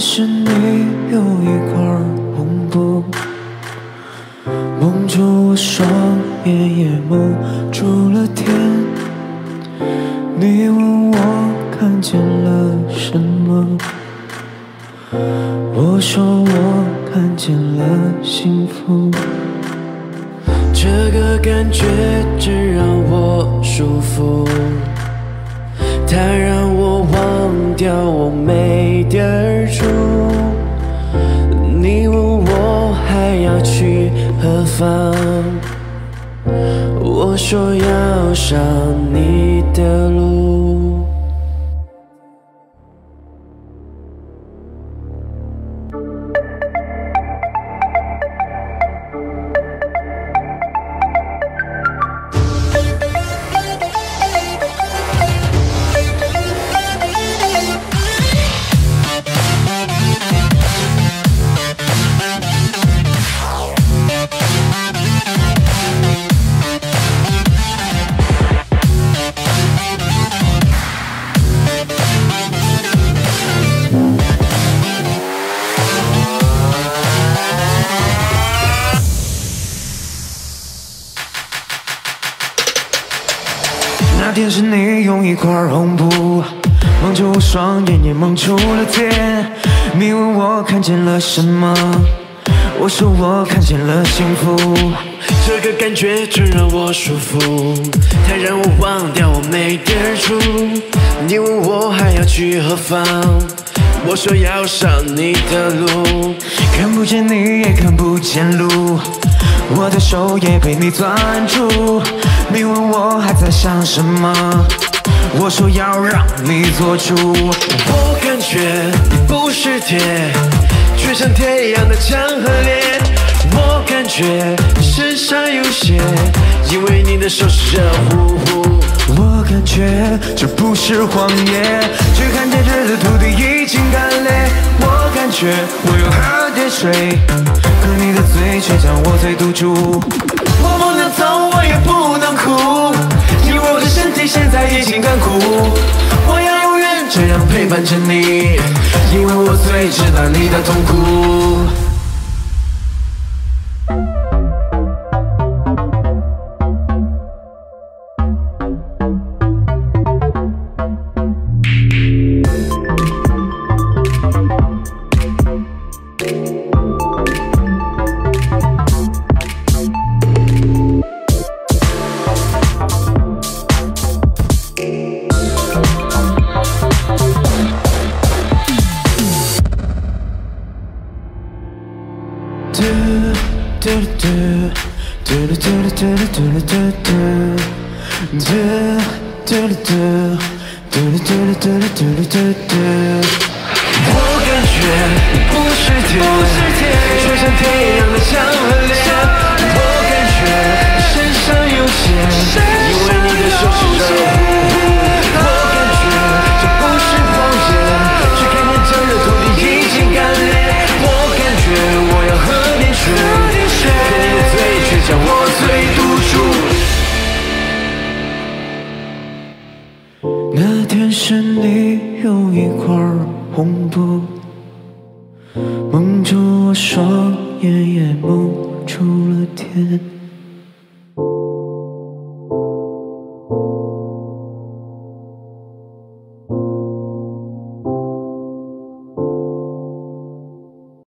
是你有一块红布蒙住我双眼也蒙住了天你问我看见了什么我说我看见了幸福这个感觉真让我舒服它让我何方？我说要上你那天是你用一块红布蒙住我双眼，也蒙住了天。你问我看见了什么？我说我看见了幸福。这个感觉真让我舒服，它让我忘掉我没地儿住。你问我还要去何方？我说要上你的路。看不见你也看不见路，我的手也被你攥住。你问我还在想什么？我说要让你做主。我感觉你不是铁，却像铁一样的强和烈。我感觉你身上有血，因为你的手是热乎乎。我感觉这不是谎言，只看见这土地已经干。我又喝点水，可你的嘴却将我嘴堵住。我不能走，我也不能哭，因为我的身体现在已经干枯。我要永远这样陪伴着你，因为我最知道你的痛苦。嘟噜嘟嘟噜嘟噜嘟噜嘟嘟嘟嘟嘟噜嘟嘟噜嘟噜嘟噜嘟噜嘟嘟。我感觉你不是铁，却像天是你用一块红布蒙住我双眼，也蒙住了天。